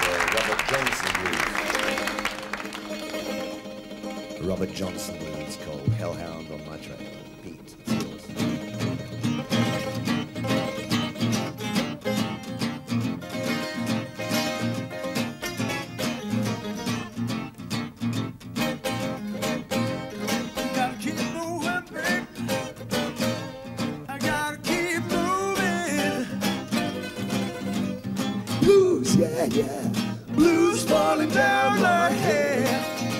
Robert Johnson blues. Robert Johnson blues called Hellhound on my trail. Pete, Woo! yeah, yeah. Blues falling down my head.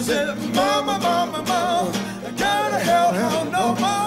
I said, Mama, Mama, Mama, I gotta help her no more.